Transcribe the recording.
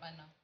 Hapana.